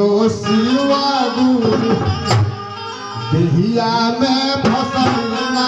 रोसवा गुरु में फ़सल ना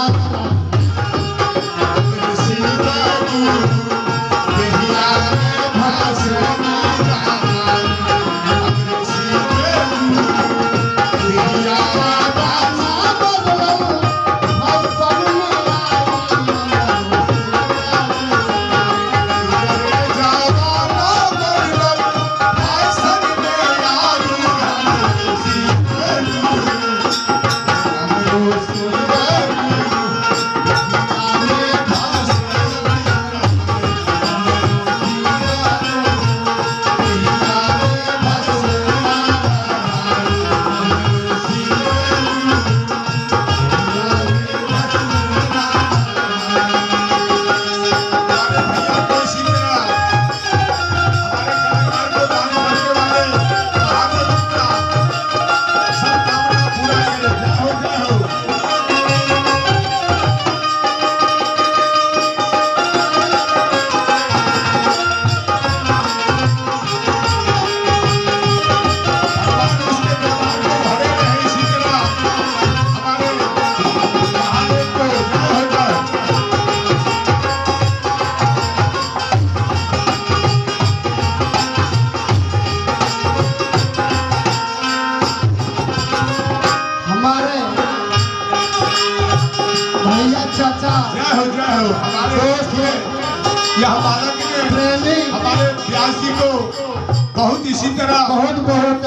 अच्छा अच्छा जय हो जय हो। हमारे दोस्त हुए यह हमारा प्रेमी। हमारे प्यासी को। बहुत इसी तरह बहुत बहुत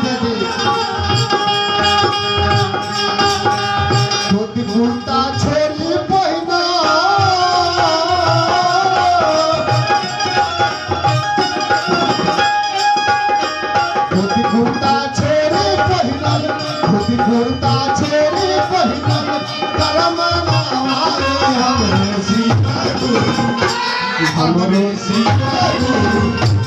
ধুতি কুর্তা ছেড়ে পহিলাল ধুতি কুর্তা ছেড়ে পহিলাল করমা মামারে हमरे सीता गुरु हमरे सीता गुरु